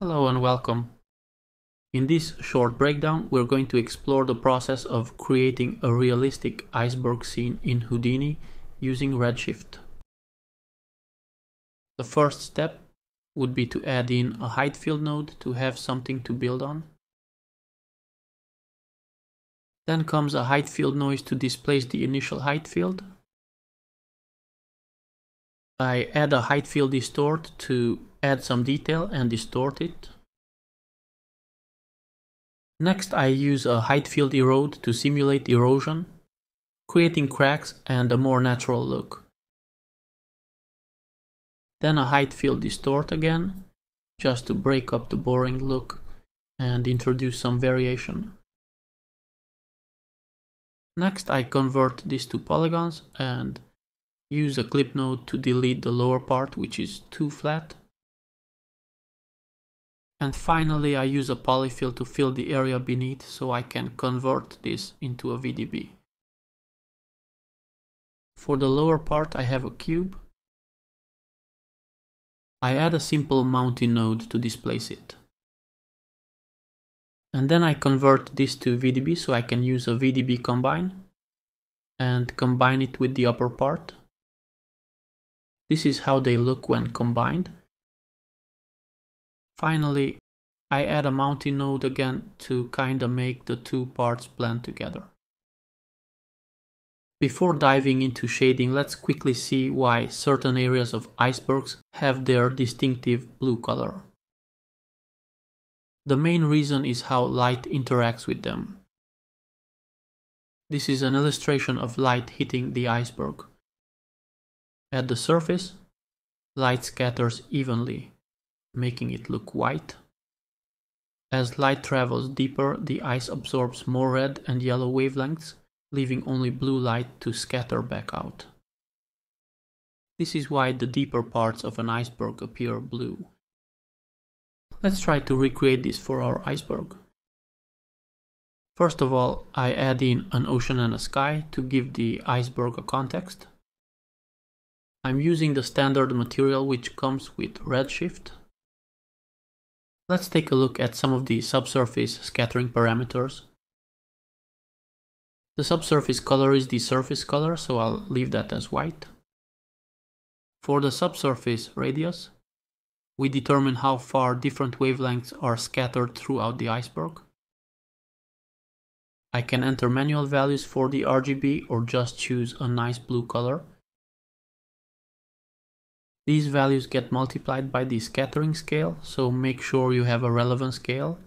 Hello and welcome. In this short breakdown, we're going to explore the process of creating a realistic iceberg scene in Houdini using Redshift. The first step would be to add in a height field node to have something to build on. Then comes a height field noise to displace the initial height field. I add a height field distort to add some detail and distort it. Next I use a height field erode to simulate erosion, creating cracks and a more natural look. Then a height field distort again, just to break up the boring look and introduce some variation. Next I convert this to polygons and use a clip node to delete the lower part which is too flat and finally I use a polyfill to fill the area beneath so I can convert this into a VDB. For the lower part I have a cube. I add a simple mountain node to displace it. And then I convert this to VDB so I can use a VDB combine and combine it with the upper part. This is how they look when combined. Finally, I add a mountain node again to kinda make the two parts blend together. Before diving into shading, let's quickly see why certain areas of icebergs have their distinctive blue color. The main reason is how light interacts with them. This is an illustration of light hitting the iceberg. At the surface, light scatters evenly, making it look white. As light travels deeper, the ice absorbs more red and yellow wavelengths, leaving only blue light to scatter back out. This is why the deeper parts of an iceberg appear blue. Let's try to recreate this for our iceberg. First of all, I add in an ocean and a sky to give the iceberg a context. I'm using the standard material which comes with Redshift Let's take a look at some of the subsurface scattering parameters. The subsurface color is the surface color, so I'll leave that as white. For the subsurface radius, we determine how far different wavelengths are scattered throughout the iceberg. I can enter manual values for the RGB or just choose a nice blue color these values get multiplied by the scattering scale, so make sure you have a relevant scale.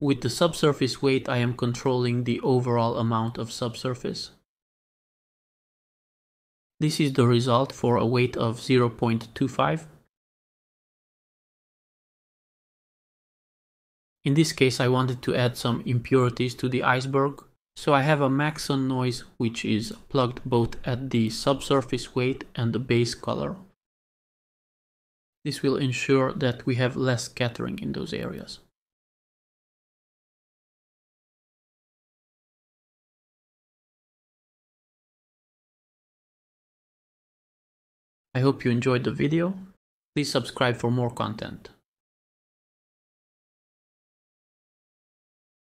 With the subsurface weight I am controlling the overall amount of subsurface. This is the result for a weight of 0.25. In this case I wanted to add some impurities to the iceberg, so I have a Maxon noise which is plugged both at the subsurface weight and the base color. This will ensure that we have less scattering in those areas. I hope you enjoyed the video. Please subscribe for more content.